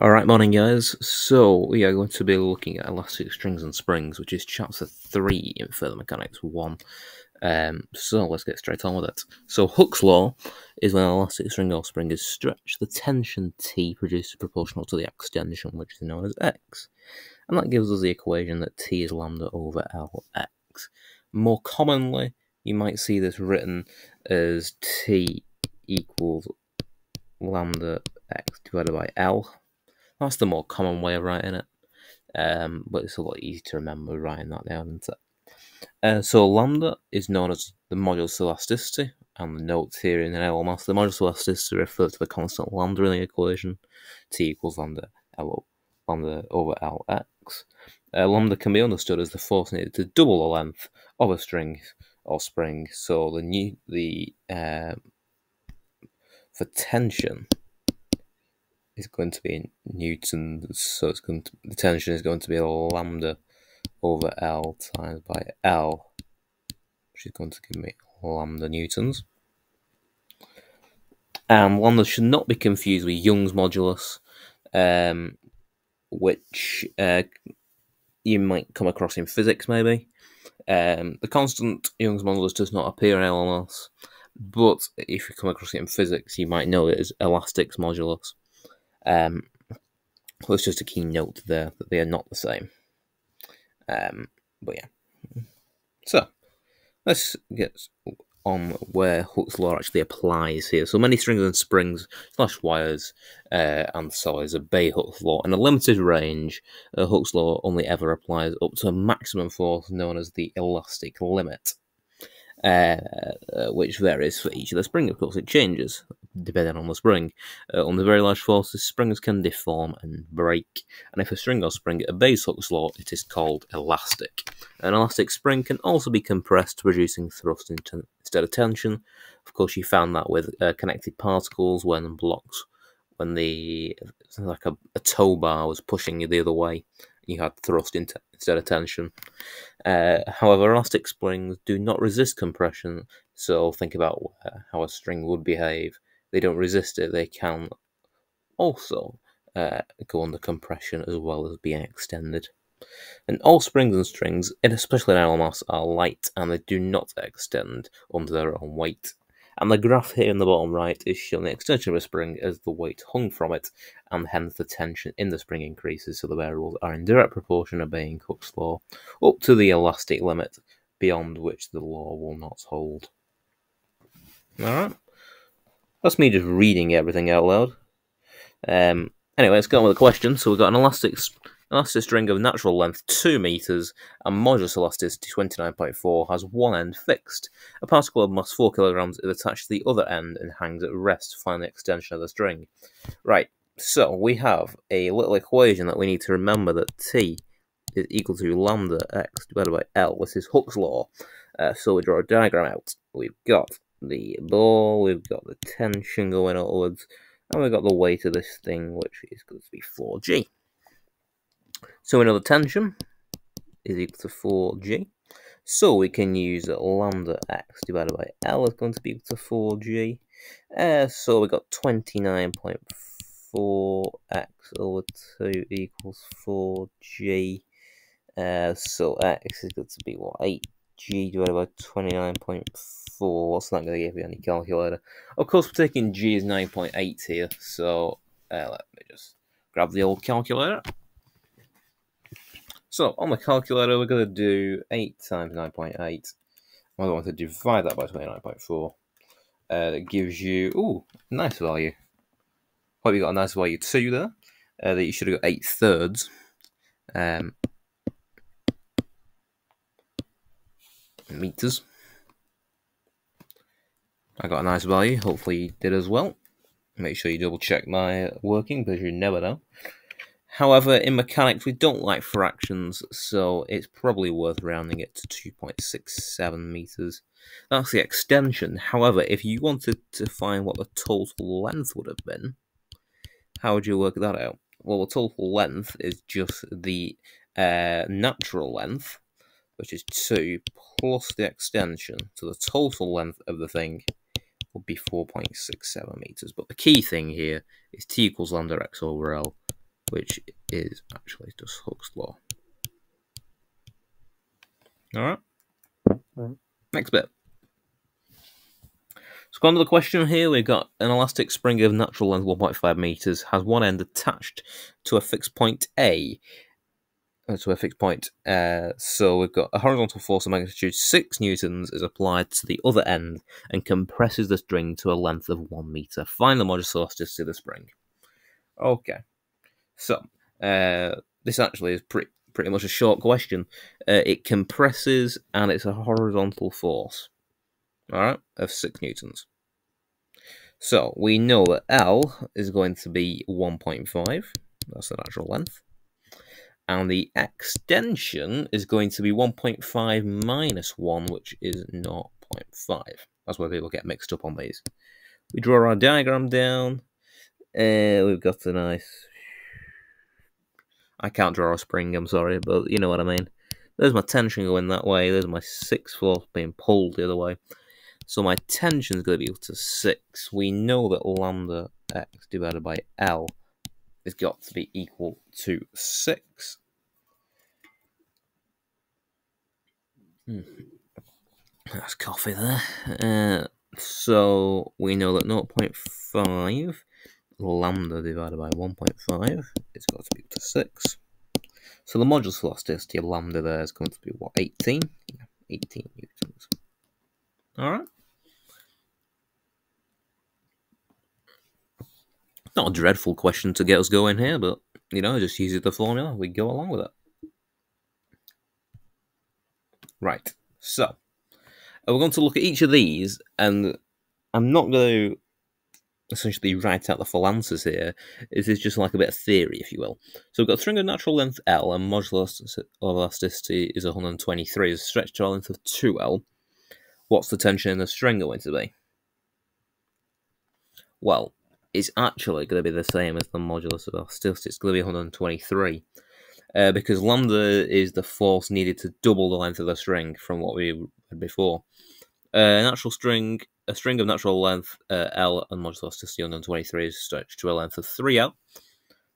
Alright, morning guys. So, we are going to be looking at elastic strings and springs, which is chapter 3 in Further Mechanics 1. Um, so, let's get straight on with it. So, Hooke's law is when an elastic string or spring is stretched, the tension T produces proportional to the extension, which is known as X. And that gives us the equation that T is lambda over Lx. More commonly, you might see this written as T equals lambda x divided by L that's the more common way of writing it. Um, but it's a lot easier to remember writing that down, isn't it? Uh, so lambda is known as the modulus elasticity, and the notes here in an LMS, the modulus elasticity refers to the constant lambda in the equation, t equals lambda L lambda over Lx. Uh, lambda can be understood as the force needed to double the length of a string or spring. So the new the uh, for tension is going to be newtons, so it's going to, the tension is going to be lambda over L times by L, which is going to give me lambda newtons. And lambda should not be confused with Young's modulus, um, which uh, you might come across in physics, maybe. Um, the constant Young's modulus does not appear in LMS, but if you come across it in physics, you might know it as elastics modulus. Um, well, it's just a key note there that they are not the same. Um, but yeah. So, let's get on where Hooke's law actually applies here. So many strings and springs, slash wires, uh, and solids obey Hooke's law. In a limited range, uh, law only ever applies up to a maximum force known as the elastic limit. Uh, uh, which varies for each of the spring. Of course, it changes depending on the spring. Uh, on the very large forces, springs can deform and break, and if a string or spring obeys Hooke's law, it is called elastic. An elastic spring can also be compressed, producing thrust instead of tension. Of course, you found that with uh, connected particles when blocks, when the like a, a tow bar was pushing you the other way, you had thrust instead of tension. Uh, however, elastic springs do not resist compression, so think about uh, how a string would behave. They don't resist it, they can also uh, go under compression as well as being extended. And all springs and strings, and especially in LMS, are light and they do not extend under their own weight. And the graph here in the bottom right is showing the extension of a spring as the weight hung from it, and hence the tension in the spring increases, so the variables are in direct proportion obeying Hooke's law, up to the elastic limit, beyond which the law will not hold. Alright, that's me just reading everything out loud. Um, anyway, let's go on with the question. So we've got an elastic elastic string of natural length 2 meters and modulus elasticity 29.4 has one end fixed. A particle of mass 4 kilograms is attached to the other end and hangs at rest to find the extension of the string. Right, so we have a little equation that we need to remember that T is equal to lambda x divided by L. This is Hooke's law. Uh, so we draw a diagram out. We've got the ball, we've got the tension going upwards, and we've got the weight of this thing, which is going to be 4g. So we know the tension is equal to 4g. So we can use lambda x divided by L is going to be equal to 4g. Uh, so we got 29.4x over 2 equals 4g. Uh, so x is going to be what 8g divided by 29.4. What's that going to give you your calculator? Of course, we're taking g is 9.8 here. So uh, let me just grab the old calculator. So on the calculator, we're going to do 8 times 9.8. I'm going to divide that by 29.4. Uh, that gives you, ooh, nice value. Hope you got a nice value 2 there. Uh, that you should have got 8 thirds. Um, meters. I got a nice value. Hopefully you did as well. Make sure you double check my working because you never know. However, in mechanics, we don't like fractions, so it's probably worth rounding it to 2.67 meters. That's the extension. However, if you wanted to find what the total length would have been, how would you work that out? Well, the total length is just the uh, natural length, which is 2, plus the extension. So the total length of the thing would be 4.67 meters. But the key thing here is t equals lambda x over L which is actually just Hooke's law. All right. Next bit. So on to the question here, we've got an elastic spring of natural length 1.5 meters has one end attached to a fixed point A. Uh, to a fixed point. Uh, so we've got a horizontal force of magnitude 6 newtons is applied to the other end and compresses the string to a length of 1 meter. Find the modulus elasticity of the spring. Okay. So, uh, this actually is pretty pretty much a short question. Uh, it compresses and it's a horizontal force, all right, of six newtons. So we know that L is going to be 1.5. That's the natural length. And the extension is going to be 1.5 minus 1, which is 0.5. That's where people get mixed up on these. We draw our diagram down. Uh, we've got a nice I can't draw a spring, I'm sorry, but you know what I mean. There's my tension going that way, there's my 6 force being pulled the other way. So my tension is going to be equal to 6. We know that lambda x divided by L has got to be equal to 6. Hmm. That's coffee there. Uh, so we know that 0.5 lambda divided by 1.5 is got to be to 6. So the modulus elasticity of lambda there is going to be, what, 18? Yeah, 18 newtons. Alright. Not a dreadful question to get us going here, but, you know, just use the formula, we go along with it. Right, so, we're going to look at each of these, and I'm not going to essentially write out the full answers here. This is just like a bit of theory, if you will. So we've got a string of natural length L and modulus of elasticity is 123. It's stretched to a length of 2L. What's the tension in the string going to be? Well, it's actually going to be the same as the modulus of elasticity. It's going to be 123. Uh, because lambda is the force needed to double the length of the string from what we had before. Uh, natural string a string of natural length uh, L and modulus elasticity 123 is stretched to a length of 3L.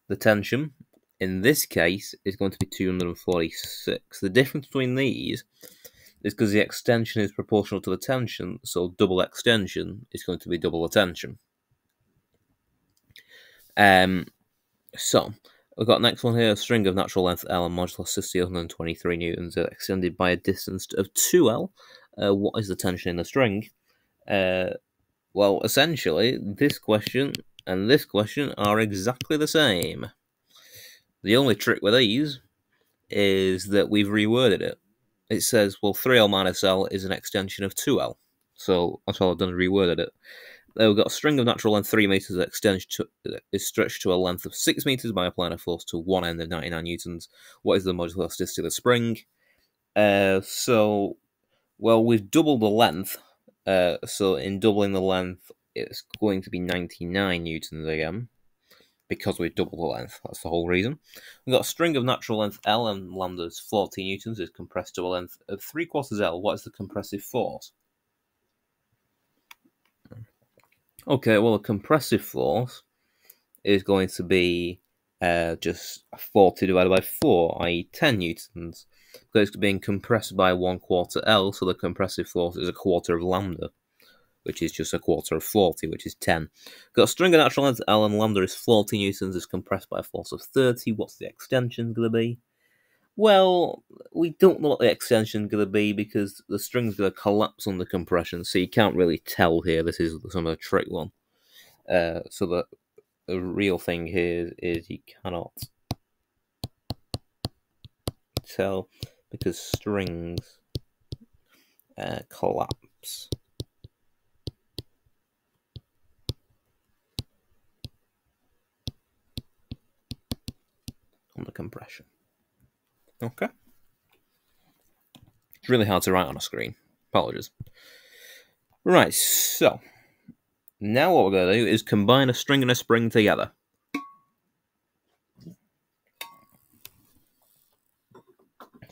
The tension, in this case, is going to be 246. The difference between these is because the extension is proportional to the tension, so double extension is going to be double the tension. Um, so, we've got next one here, a string of natural length L and modulus elasticity 123 newtons extended by a distance of 2L. Uh, what is the tension in the string? Uh, well, essentially, this question and this question are exactly the same. The only trick with these is that we've reworded it. It says, well, 3L minus L is an extension of 2L. So that's all I've done, reworded it. Then we've got a string of natural length 3 meters that extends to, is stretched to a length of 6 meters by applying a force to one end of 99 newtons. What is the modulus elasticity of the spring? Uh, so, well, we've doubled the length uh, so in doubling the length, it's going to be 99 newtons again because we've doubled the length. That's the whole reason. We've got a string of natural length L and lambda is 40 newtons is compressed to a length of 3 quarters L. What is the compressive force? Okay, well, the compressive force is going to be uh, just 40 divided by 4, i.e. 10 newtons because it's being compressed by one quarter L, so the compressive force is a quarter of lambda, which is just a quarter of 40, which is 10. Got a string of natural length L and lambda is 40 newtons, is compressed by a force of 30. What's the extension going to be? Well, we don't know what the extension is going to be because the string's going to collapse under compression, so you can't really tell here. This is some of the trick one. Uh, so the, the real thing here is you cannot tell because strings uh, collapse. On the compression. Okay. It's really hard to write on a screen. Apologies. Right, so now what we're going to do is combine a string and a spring together.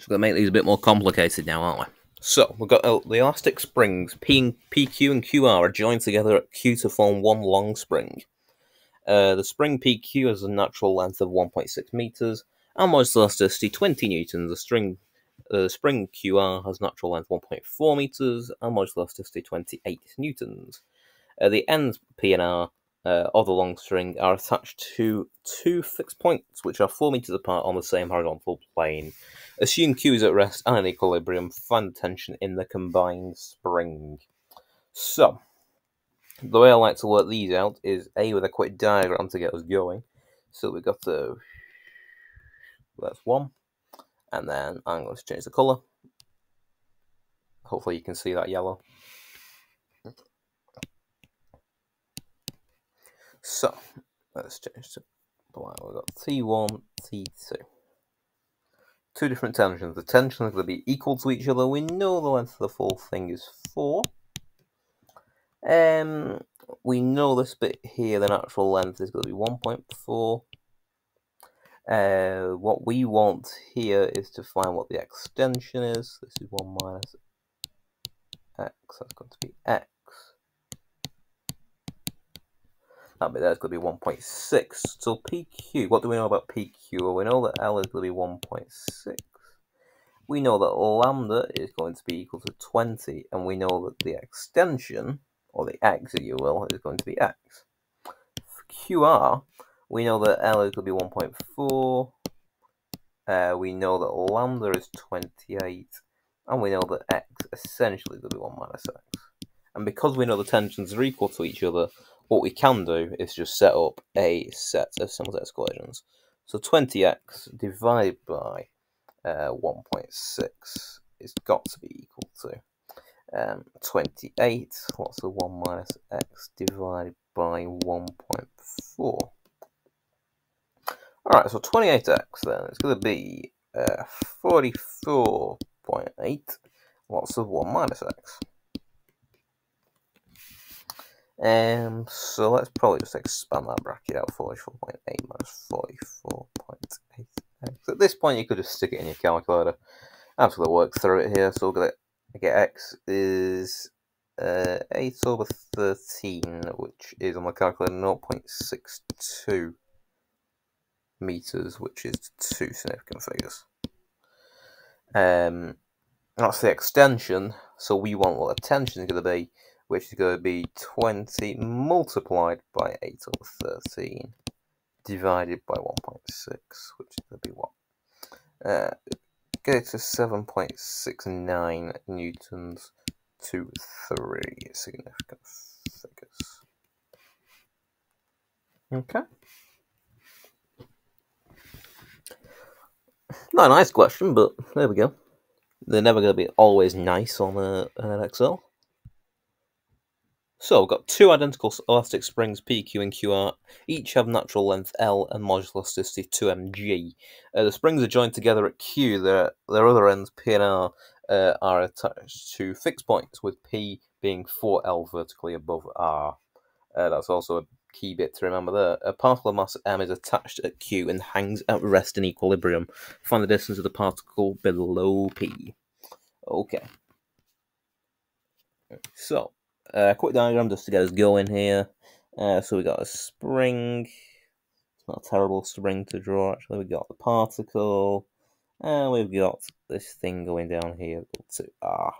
So we're going to make these a bit more complicated now, aren't we? So, we've got uh, the elastic springs, P and, PQ and QR are joined together at Q to form one long spring. Uh, the spring PQ has a natural length of 1.6 meters and modulus elasticity 20 newtons. The string uh, spring QR has natural length 1.4 meters and modulus elasticity 28 newtons. Uh, the ends P and R uh, of the long string are attached to two fixed points which are 4 meters apart on the same horizontal plane. Assume Q is at rest and in equilibrium, find the tension in the combined spring. So, the way I like to work these out is A with a quick diagram to get us going. So we've got the that's one, and then I'm going to change the color. Hopefully you can see that yellow. So let's change to black. We've got T1, T2. Two different tensions. The tensions are going to be equal to each other. We know the length of the full thing is 4. Um, we know this bit here, the natural length is going to be 1.4. Uh, what we want here is to find what the extension is. This is 1 minus x, that's going to be x. That bit there is going to be 1.6. So PQ, what do we know about PQ? Well, we know that L is going to be 1.6. We know that lambda is going to be equal to 20, and we know that the extension or the x, if you will, is going to be x. QR, we know that L is going to be 1.4. Uh, we know that lambda is 28. And we know that x essentially is going to be 1 minus x. And because we know the tensions are equal to each other, what we can do is just set up a set of simultaneous equations. So 20x divided by uh, 1.6 is got to be equal to um, 28, lots of 1 minus x divided by 1.4. Alright, so 28x then, it's going to be uh, 44.8, lots of 1 minus x. Um, so let's probably just expand that bracket out, 44.8 minus 44.8. At this point you could just stick it in your calculator. I'm just going to work through it here, so we'll get get x is uh, 8 over 13, which is on my calculator 0.62 meters, which is two significant figures. Um, that's the extension, so we want what the tension is going to be, which is going to be 20 multiplied by 8 over 13 divided by 1.6, which is going to be what? Uh, go to 7.69 newtons to 3 significant figures. Okay. Not a nice question, but there we go. They're never going to be always nice on an Excel. So we've got two identical elastic springs, PQ and QR. Each have natural length L and modulus elasticity 2mg. Uh, the springs are joined together at Q. Their, their other ends, P and R, uh, are attached to fixed points, with P being 4L vertically above R. Uh, that's also a key bit to remember there. A particle of mass m is attached at Q and hangs at rest in equilibrium. Find the distance of the particle below P. Okay. So, uh, quick diagram just to get us going here. Uh, so we got a spring. It's not a terrible spring to draw, actually. We got the particle. And we've got this thing going down here to R.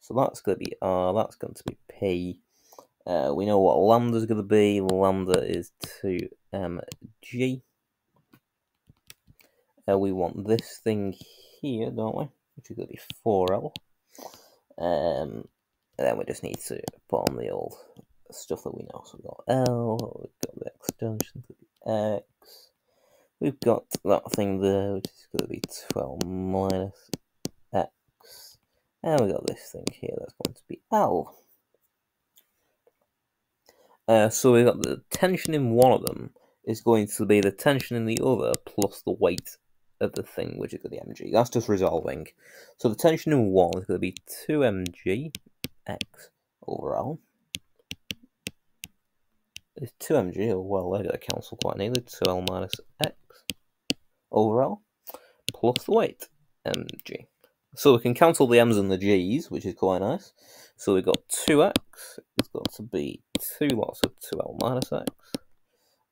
So that's going to be R, that's going to be P. Uh, we know what lambda is going to be. Lambda is 2mg. Uh, we want this thing here, don't we? Which is going to be 4L. Um, and then we just need to put on the old stuff that we know. So we've got L, we've got the extension, could be X. We've got that thing there, which is going to be 12 minus X. And we've got this thing here that's going to be L. Uh, so we've got the tension in one of them is going to be the tension in the other plus the weight of the thing, which is be mg. That's just resolving. So the tension in one is going to be 2mg x overall is 2mg, or well, I got to cancel quite neatly, 2l minus x over overall, plus the weight, mg. So we can cancel the m's and the g's, which is quite nice. So we've got 2x, it's got to be 2 lots of 2l minus x.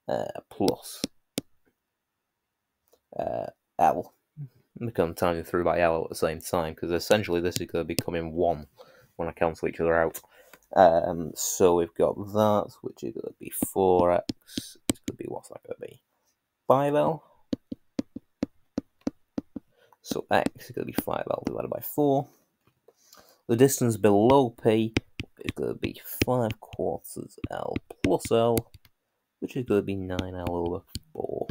uh, plus uh, L. Become times through by L at the same time because essentially this is going to be becoming 1 when I cancel each other out. Um, so we've got that, which is going to be 4x. It's going to be, what's that going to be? 5L. So x is going to be 5L divided by 4. The distance below P is going to be 5 quarters L plus L, which is going to be 9L over 4.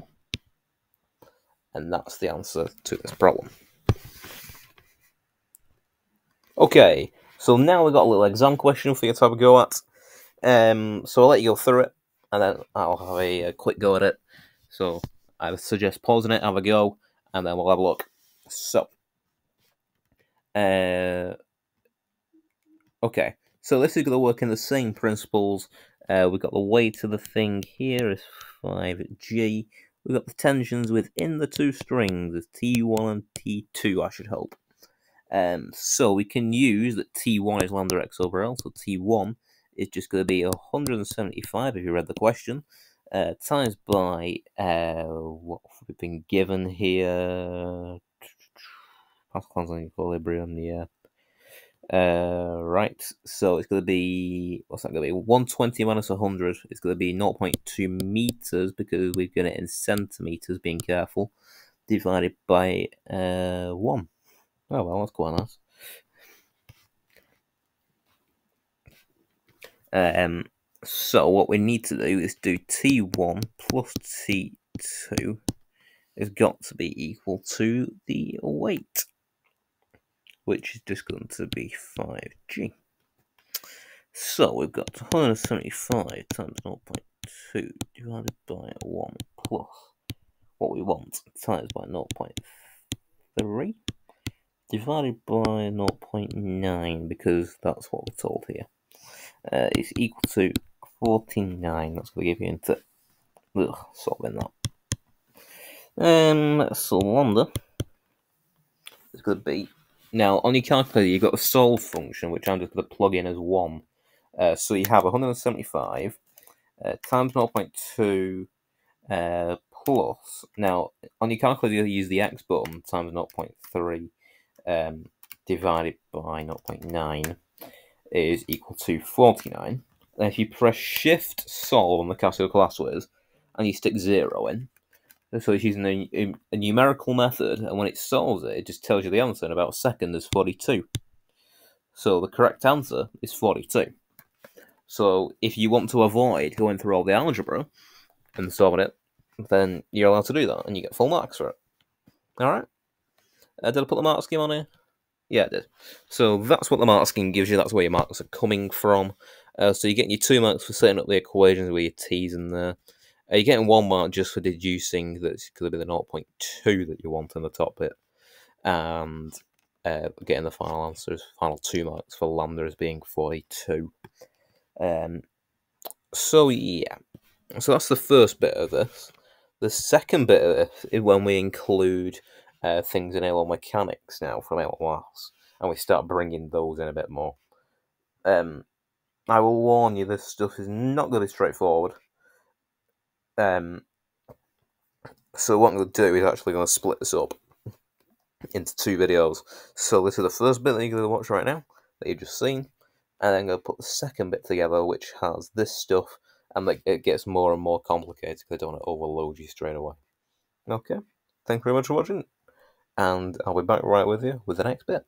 And that's the answer to this problem. Okay, so now we've got a little exam question for you to have a go at. Um, so I'll let you go through it, and then I'll have a, a quick go at it. So I suggest pausing it, have a go, and then we'll have a look. So, uh, okay, so this is going to work in the same principles. Uh, we've got the weight of the thing here is 5g. We've got the tensions within the two strings is T1 and T2, I should hope. Um, so we can use that T1 is lambda x over L, so T1 is just going to be 175 if you read the question, uh, times by uh, what we've been given here. Pascal's on equilibrium, yeah. Uh, right, so it's going to be, what's that going to be? 120 minus 100 It's going to be 0.2 meters because we've got it in centimeters, being careful, divided by uh, 1. Oh, well, that's quite nice. Um, so what we need to do is do T1 plus T2 has got to be equal to the weight which is just going to be 5g. So we've got 175 times 0.2 divided by 1 plus what we want times by 0.3 divided by 0.9 because that's what we're told here. Uh, is equal to 49. That's going to give you into ugh, solving that. Um, lambda is going to be now, on your calculator, you've got a solve function, which I'm just going to plug in as 1. Uh, so you have 175 uh, times 0.2 uh, plus. Now, on your calculator, you use the x button times 0.3 um, divided by 0.9 is equal to 49. And if you press Shift Solve on the Casio Classwiz and you stick 0 in, so it's using a, a, numerical method, and when it solves it, it just tells you the answer in about a second. There's 42. So the correct answer is 42. So if you want to avoid going through all the algebra and solving it, then you're allowed to do that, and you get full marks for it. All right. Uh, did I put the mark scheme on here? Yeah, I did. So that's what the mark scheme gives you. That's where your marks are coming from. Uh, so you're getting your two marks for setting up the equations with your t's in there. Uh, you're getting one mark just for deducing that it's going to be the 0.2 that you want in the top bit. And uh, getting the final answer is final two marks for lambda as being 42. Um, so, yeah. So that's the first bit of this. The second bit of this is when we include uh, things in ALO mechanics now from ALO and we start bringing those in a bit more. Um, I will warn you, this stuff is not going to be straightforward. Um, so what I'm going to do is actually going to split this up into two videos. So this is the first bit that you're going to watch right now, that you've just seen, and then I'm going to put the second bit together, which has this stuff, and like, it gets more and more complicated because I don't want to overload you straight away. Okay, thank you very much for watching, and I'll be back right with you with the next bit.